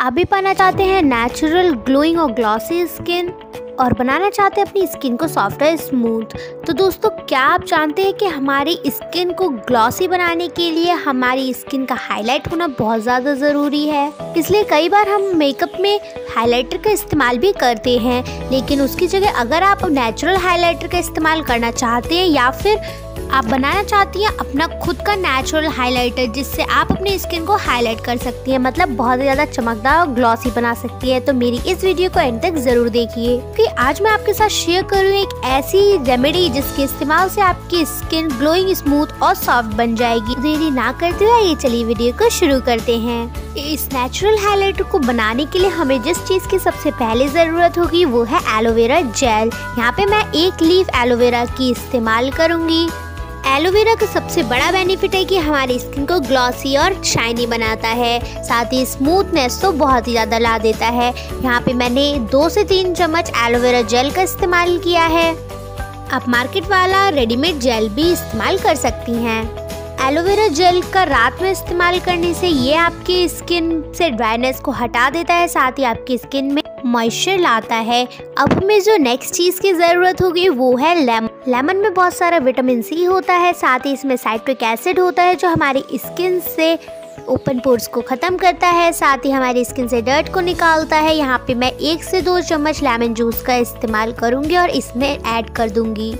आप भी पाना चाहते हैं नेचुरल ग्लोइंग और ग्लॉसी स्किन और बनाना चाहते हैं अपनी स्किन को सॉफ्ट और स्मूथ तो दोस्तों, क्या आप जानते हैं कि हमारी स्किन को ग्लॉसी बनाने के लिए हमारी स्किन का हाईलाइट होना बहुत ज़्यादा ज़रूरी है? इसलिए कई बार हम मेकअप में हाइलाइटर का इस्तेमाल भी करते हैं, लेकिन उसकी जगह अगर आप नेचुरल हाइलाइटर का इस्तेमाल करना चाहते हैं या फिर आप बनाना चाहती हैं अपना खुद का नेचुरल हाइलाइटर जिससे आप अपनी स्किन को हाईलाइट कर सकती हैं। मतलब बहुत ज़्यादा चमकदार और ग्लॉसी बना सकती है। तो मेरी इस वीडियो को एंड तक ज़रूर देखिए। क्योंकि आज मैं आपके साथ शेयर करूँ एक ऐसी रेमेडी जिसके इस्तेमाल से आपकी स्किन ग्लोइंग स्मूथ और सॉफ्ट बन जाएगी। देरी ना करते हुए ये चलिए वीडियो को शुरू करते हैं। इस नेचुरल हाइलाइटर को बनाने के लिए हमें जिस चीज़ की सबसे पहले ज़रूरत होगी, वो है एलोवेरा जेल यहाँ पे मैं एक लीफ एलोवेरा की इस्तेमाल करूँगी। एलोवेरा का सबसे बड़ा बेनिफिट है कि हमारी स्किन को ग्लॉसी और शाइनी बनाता है। साथ ही स्मूथनेस तो बहुत ही ज़्यादा ला देता है। यहाँ पे मैंने दो से तीन चम्मच एलोवेरा जेल का इस्तेमाल किया है। आप मार्केट वाला रेडीमेड जेल भी इस्तेमाल कर सकती हैं। एलोवेरा जेल का रात में इस्तेमाल करने से ये आपकी स्किन से ड्राइनेस को हटा देता है। साथ ही आपकी स्किन में मॉइस्चर लाता है। अब हमें जो नेक्स्ट चीज़ की ज़रूरत होगी, वो है लेमन लेमन में बहुत सारा विटामिन सी होता है, साथ ही इसमें साइट्रिक एसिड होता है, जो हमारी स्किन से ओपन पोर्स को ख़त्म करता है, साथ ही हमारी स्किन से डर्ट को निकालता है। यहाँ पे मैं एक से दो चम्मच लेमन जूस का इस्तेमाल करूँगी और इसमें ऐड कर दूँगी।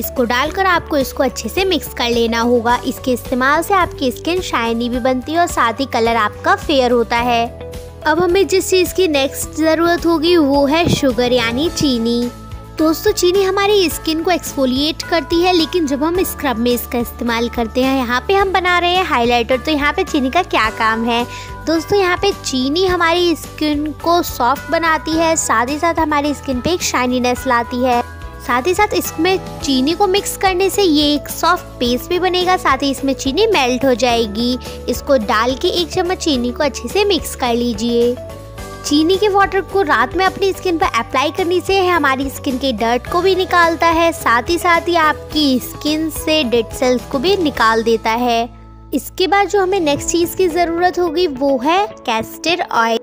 इसको डालकर आपको इसको अच्छे से मिक्स कर लेना होगा। इसके इस्तेमाल से आपकी स्किन शाइनी भी बनती है और साथ ही कलर आपका फेयर होता है। अब हमें जिस चीज़ की नेक्स्ट ज़रूरत होगी वो है शुगर यानी चीनी। दोस्तों, चीनी हमारी स्किन को एक्सफोलिएट करती है, लेकिन जब हम स्क्रब में इसका इस्तेमाल करते हैं, यहाँ पे हम बना रहे हैं हाइलाइटर तो यहाँ पे चीनी का क्या काम है? दोस्तों, यहाँ पे चीनी हमारी स्किन को सॉफ्ट बनाती है, साथ ही साथ हमारी स्किन पे एक शाइनीनेस लाती है। साथ ही साथ इसमें चीनी को मिक्स करने से ये एक सॉफ्ट पेस्ट भी बनेगा, साथ ही इसमें चीनी मेल्ट हो जाएगी। इसको डाल के एक चम्मच चीनी को अच्छे से मिक्स कर लीजिए। चीनी के वाटर को रात में अपनी स्किन पर अप्लाई करने से हमारी स्किन के डर्ट को भी निकालता है, साथ ही साथ ही आपकी स्किन से डेड सेल्स को भी निकाल देता है। इसके बाद जो हमें नेक्स्ट चीज़ की ज़रूरत होगी वो है कैस्टर ऑयल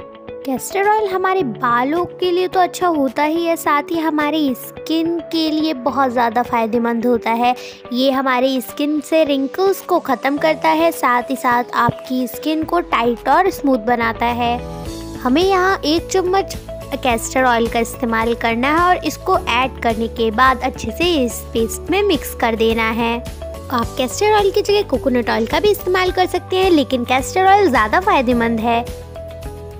कैस्टर ऑयल हमारे बालों के लिए तो अच्छा होता ही है, साथ ही हमारे स्किन के लिए बहुत ज़्यादा फ़ायदेमंद होता है। ये हमारे स्किन से रिंकल्स को ख़त्म करता है, साथ ही साथ आपकी स्किन को टाइट और स्मूथ बनाता है। हमें यहाँ एक चम्मच कैस्टर ऑयल का इस्तेमाल करना है और इसको ऐड करने के बाद अच्छे से इस पेस्ट में मिक्स कर देना है। आप कैस्टर ऑयल की जगह कोकोनट ऑयल का भी इस्तेमाल कर सकते हैं, लेकिन कैस्टर ऑयल ज़्यादा फ़ायदेमंद है।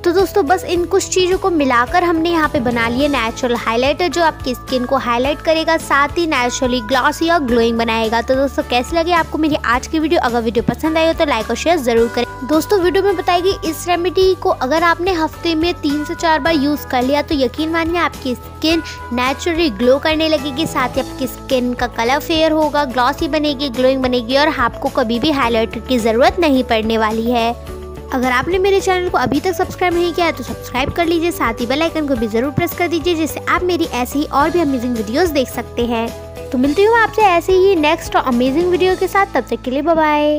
तो दोस्तों, बस इन कुछ चीज़ों को मिलाकर हमने यहाँ पे बना लिया नेचुरल हाइलाइटर जो आपकी स्किन को हाईलाइट करेगा, साथ ही नेचुरली ग्लॉसी और ग्लोइंग बनाएगा। तो दोस्तों, कैसे लगे आपको मेरी आज की वीडियो अगर वीडियो पसंद आई हो तो लाइक और शेयर ज़रूर करें। दोस्तों वीडियो में बताएगी इस रेमेडी को अगर आपने हफ़्ते में तीन से चार बार यूज़ कर लिया तो यकीन मानिए आपकी स्किन नेचुरली ग्लो करने लगेगी। साथ ही आपकी स्किन का कलर फेयर होगा ग्लॉसी बनेगी ग्लोइंग बनेगी और आपको कभी भी हाईलाइटर की ज़रूरत नहीं पड़ने वाली है। अगर आपने मेरे चैनल को अभी तक सब्सक्राइब नहीं किया है तो सब्सक्राइब कर लीजिए, साथ ही बेल आइकन को भी ज़रूर प्रेस कर दीजिए, जिससे आप मेरी ऐसी ही और भी अमेजिंग वीडियोस देख सकते हैं। तो मिलती हूँ आपसे ऐसे ही नेक्स्ट और अमेजिंग वीडियो के साथ, तब तक के लिए बाय